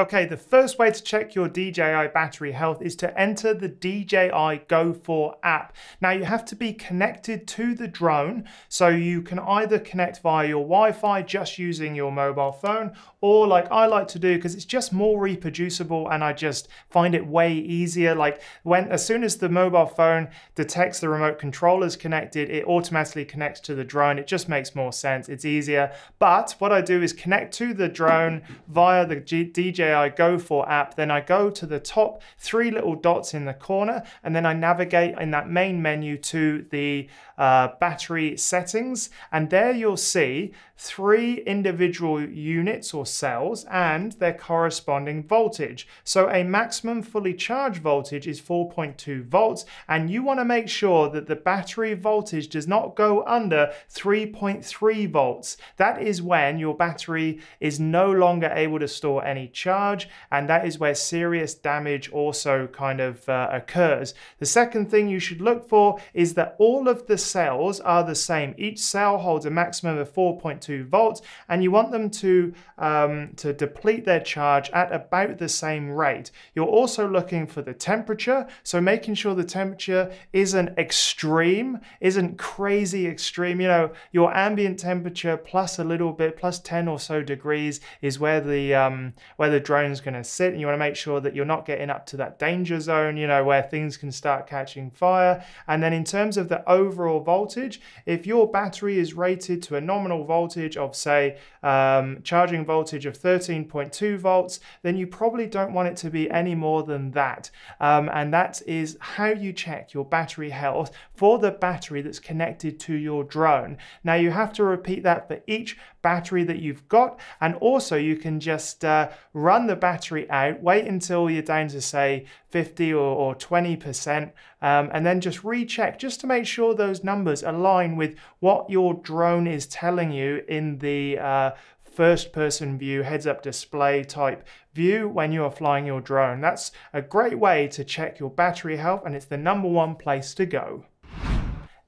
Okay, the first way to check your DJI battery health is to enter the DJI Go 4 app. Now you have to be connected to the drone, so you can either connect via your Wi-Fi just using your mobile phone, or like I like to do because it's just more reproducible and I just find it way easier. Like when as soon as the mobile phone detects the remote controller is connected, it automatically connects to the drone. It just makes more sense. It's easier. But what I do is connect to the drone via the DJI DJI Go 4 app, then I go to the top three little dots in the corner, and then I navigate in that main menu to the uh, battery settings. And there you'll see three individual units or cells and their corresponding voltage. So a maximum fully charged voltage is 4.2 volts, and you want to make sure that the battery voltage does not go under 3.3 volts. That is when your battery is no longer able to store any charge, and that is where serious damage also kind of uh, occurs. The second thing you should look for is that all of the cells are the same. Each cell holds a maximum of 4.2 volts, and you want them to, um, to deplete their charge at about the same rate. You're also looking for the temperature, so making sure the temperature isn't extreme, isn't crazy extreme. You know, your ambient temperature plus a little bit, plus 10 or so degrees is where the um, where the drone's going to sit, and you want to make sure that you're not getting up to that danger zone, you know, where things can start catching fire. And then in terms of the overall voltage, if your battery is rated to a nominal voltage of, say, um, charging voltage of 13.2 volts, then you probably don't want it to be any more than that. Um, and that is how you check your battery health for the battery that's connected to your drone. Now you have to repeat that for each battery that you've got, and also you can just uh, run the battery out, wait until you're down to say 50 or, or 20%, um, and then just recheck just to make sure those numbers align with what your drone is telling you in the uh, first person view, heads up display type view when you are flying your drone. That's a great way to check your battery health, and it's the number one place to go.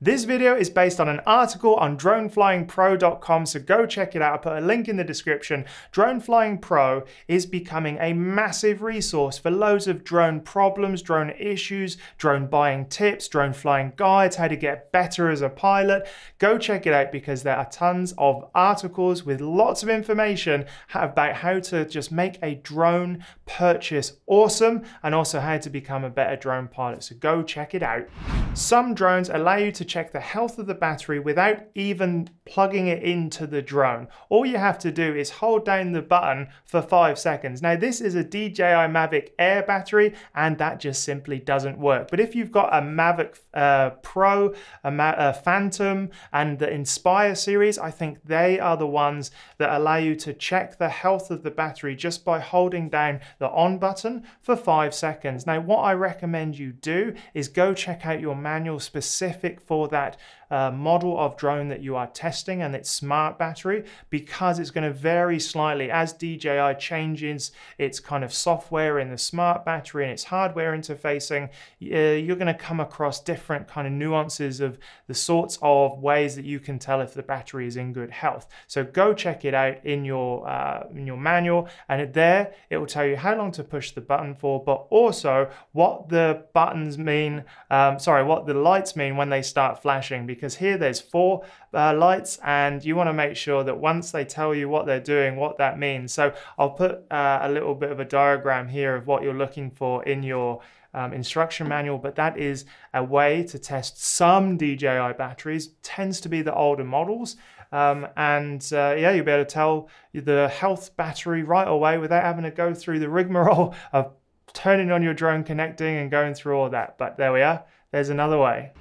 This video is based on an article on droneflyingpro.com, so go check it out. I'll put a link in the description. Drone Flying Pro is becoming a massive resource for loads of drone problems, drone issues, drone buying tips, drone flying guides, how to get better as a pilot. Go check it out because there are tons of articles with lots of information about how to just make a drone purchase awesome and also how to become a better drone pilot. So go check it out. Some drones allow you to check the health of the battery without even plugging it into the drone. All you have to do is hold down the button for five seconds. Now this is a DJI Mavic Air battery and that just simply doesn't work. But if you've got a Mavic uh, Pro, a, Ma a Phantom and the Inspire series, I think they are the ones that allow you to check the health of the battery just by holding down the on button for five seconds. Now what I recommend you do is go check out your manual specific for that uh, model of drone that you are testing and its smart battery because it's going to vary slightly as DJI changes its kind of software in the smart battery and its hardware interfacing. Uh, you're going to come across different kind of nuances of the sorts of ways that you can tell if the battery is in good health. So go check it out in your uh, in your manual, and there it will tell you how long to push the button for, but also what the buttons mean. Um, sorry, what the lights mean when they start flashing. Because because here there's four uh, lights and you want to make sure that once they tell you what they're doing, what that means. So I'll put uh, a little bit of a diagram here of what you're looking for in your um, instruction manual, but that is a way to test some DJI batteries, tends to be the older models. Um, and uh, yeah, you'll be able to tell the health battery right away without having to go through the rigmarole of turning on your drone, connecting and going through all that. But there we are, there's another way.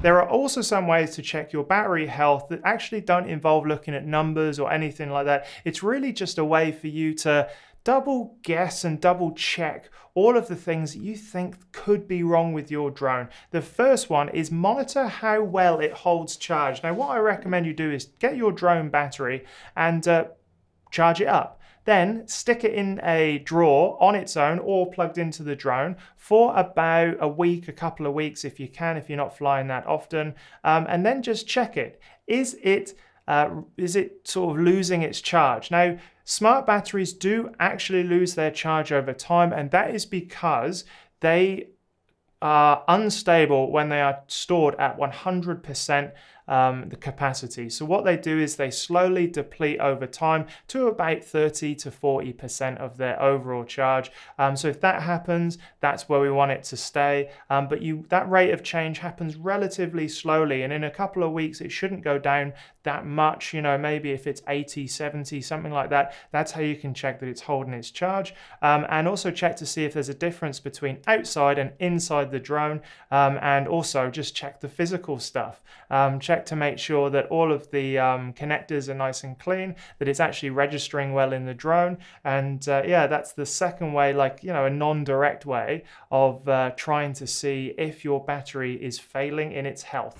There are also some ways to check your battery health that actually don't involve looking at numbers or anything like that. It's really just a way for you to double guess and double check all of the things that you think could be wrong with your drone. The first one is monitor how well it holds charge. Now what I recommend you do is get your drone battery and uh, charge it up. Then stick it in a drawer on its own or plugged into the drone for about a week, a couple of weeks if you can, if you're not flying that often. Um, and then just check it. Is it uh, is it sort of losing its charge? Now, smart batteries do actually lose their charge over time, and that is because they are unstable when they are stored at 100% um, the capacity. So what they do is they slowly deplete over time to about 30 to 40% of their overall charge. Um, so if that happens, that's where we want it to stay. Um, but you that rate of change happens relatively slowly and in a couple of weeks it shouldn't go down that much. You know, maybe if it's 80, 70, something like that, that's how you can check that it's holding its charge. Um, and also check to see if there's a difference between outside and inside the drone. Um, and also just check the physical stuff. Um, check check to make sure that all of the um, connectors are nice and clean, that it's actually registering well in the drone. And uh, yeah, that's the second way, like, you know, a non-direct way of uh, trying to see if your battery is failing in its health.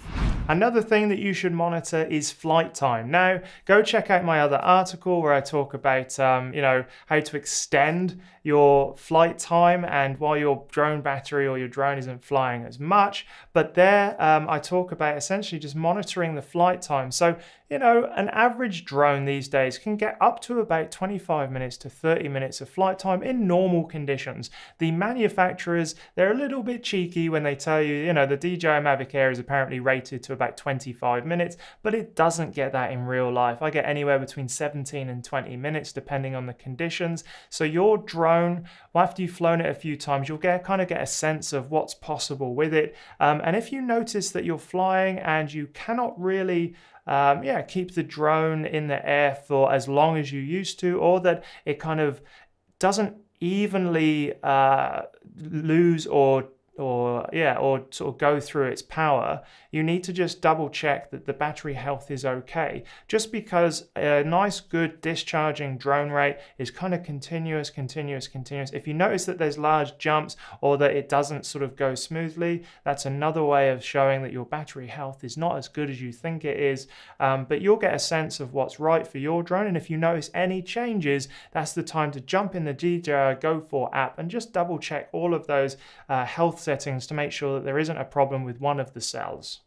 Another thing that you should monitor is flight time. Now, go check out my other article where I talk about, um, you know, how to extend your flight time and while your drone battery or your drone isn't flying as much. But there um, I talk about essentially just monitoring the flight time. So you know, an average drone these days can get up to about 25 minutes to 30 minutes of flight time in normal conditions. The manufacturers, they're a little bit cheeky when they tell you, you know, the DJI Mavic Air is apparently rated to about 25 minutes, but it doesn't get that in real life. I get anywhere between 17 and 20 minutes depending on the conditions. So your drone, after you've flown it a few times, you'll get kind of get a sense of what's possible with it. Um, and if you notice that you're flying and you cannot really um, yeah, keep the drone in the air for as long as you used to, or that it kind of doesn't evenly uh, lose or or yeah, or sort of go through its power, you need to just double check that the battery health is okay. Just because a nice, good discharging drone rate is kind of continuous, continuous, continuous. If you notice that there's large jumps or that it doesn't sort of go smoothly, that's another way of showing that your battery health is not as good as you think it is. Um, but you'll get a sense of what's right for your drone. And if you notice any changes, that's the time to jump in the DJI Go 4 app and just double check all of those uh, health settings to make sure that there isn't a problem with one of the cells.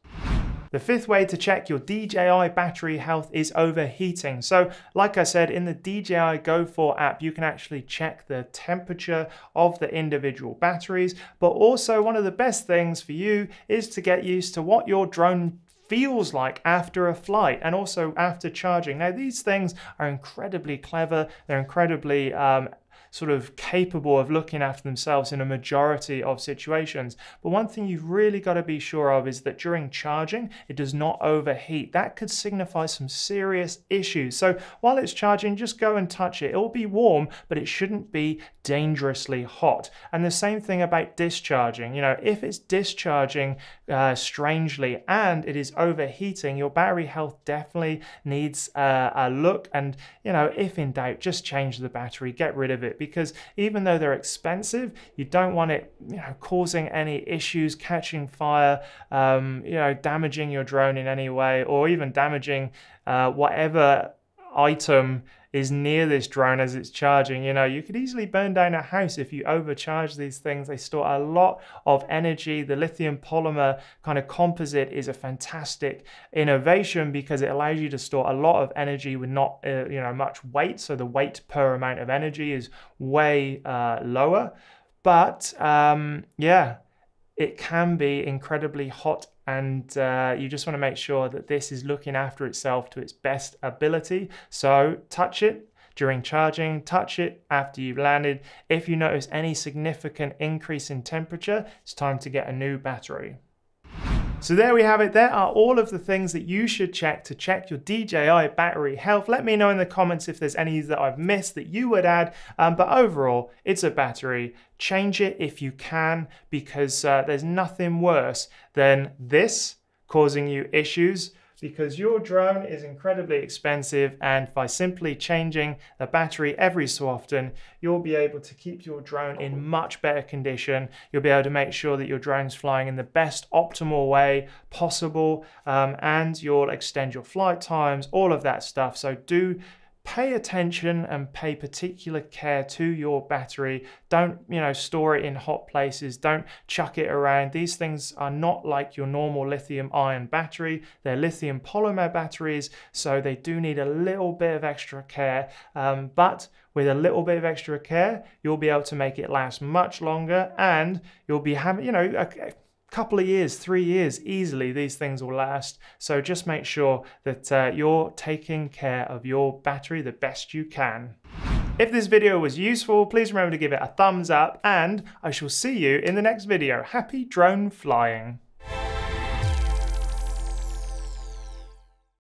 The fifth way to check your DJI battery health is overheating. So like I said, in the DJI Go 4 app, you can actually check the temperature of the individual batteries. But also one of the best things for you is to get used to what your drone feels like after a flight and also after charging. Now, these things are incredibly clever. They're incredibly um, sort of capable of looking after themselves in a majority of situations. But one thing you've really got to be sure of is that during charging, it does not overheat. That could signify some serious issues. So while it's charging, just go and touch it. It will be warm, but it shouldn't be dangerously hot. And the same thing about discharging. You know, if it's discharging uh, strangely and it is overheating, your battery health definitely needs uh, a look. And, you know, if in doubt, just change the battery, get rid of it because even though they're expensive, you don't want it, you know, causing any issues, catching fire, um, you know, damaging your drone in any way, or even damaging uh, whatever item is near this drone as it's charging. You know, you could easily burn down a house if you overcharge these things. They store a lot of energy. The lithium polymer kind of composite is a fantastic innovation because it allows you to store a lot of energy with not, uh, you know, much weight. So the weight per amount of energy is way uh, lower. But um, yeah, it can be incredibly hot and uh, you just want to make sure that this is looking after itself to its best ability. So touch it during charging, touch it after you've landed. If you notice any significant increase in temperature, it's time to get a new battery. So there we have it. There are all of the things that you should check to check your DJI battery health. Let me know in the comments if there's any that I've missed that you would add. Um, but overall, it's a battery. Change it if you can because uh, there's nothing worse than this causing you issues because your drone is incredibly expensive and by simply changing the battery every so often, you'll be able to keep your drone in much better condition. You'll be able to make sure that your drone's flying in the best optimal way possible um, and you'll extend your flight times, all of that stuff. So do pay attention and pay particular care to your battery. Don't, you know, store it in hot places. Don't chuck it around. These things are not like your normal lithium ion battery. They're lithium polymer batteries, so they do need a little bit of extra care. Um, but with a little bit of extra care, you'll be able to make it last much longer and you'll be having, you know, a, couple of years, three years, easily these things will last. So just make sure that uh, you're taking care of your battery the best you can. If this video was useful, please remember to give it a thumbs up and I shall see you in the next video. Happy drone flying!